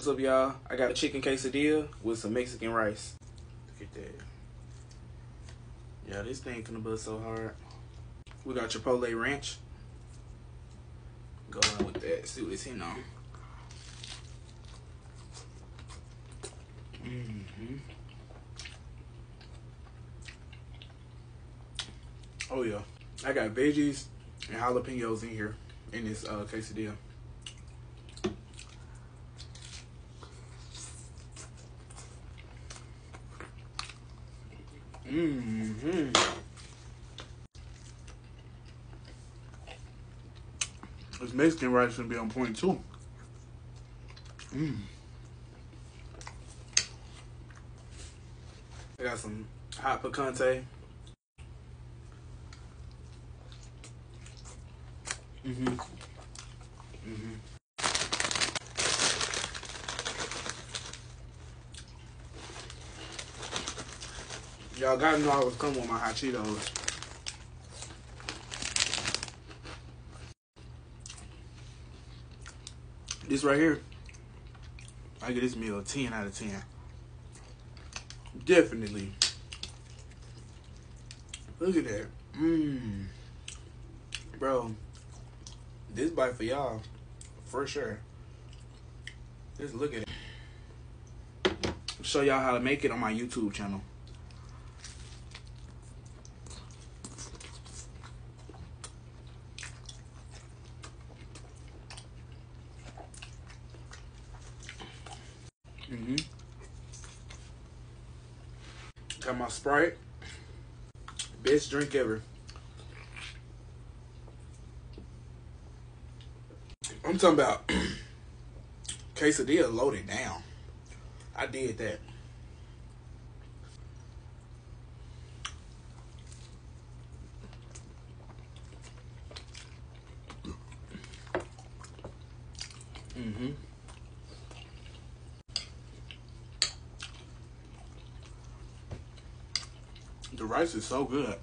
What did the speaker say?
What's up, y'all? I got a chicken quesadilla with some Mexican rice. Look at that. Yeah, this thing gonna bust so hard. We got Chipotle Ranch. Go on with that. See what it's in on. Mm-hmm. Oh yeah, I got veggies and jalapenos in here in this uh, quesadilla. Mm-hmm. This Mexican rice gonna be on point too. Mmm. I got some hot picante. Mm-hmm. Y'all gotta know I was coming with my hot Cheetos. This right here, I get this meal a 10 out of 10. Definitely. Look at that. Mmm. Bro, this bite for y'all, for sure. Just look at it. Show y'all how to make it on my YouTube channel. Mm-hmm. Got my Sprite. Best drink ever. I'm talking about quesadilla loaded down. I did that. Mm-hmm. The rice is so good.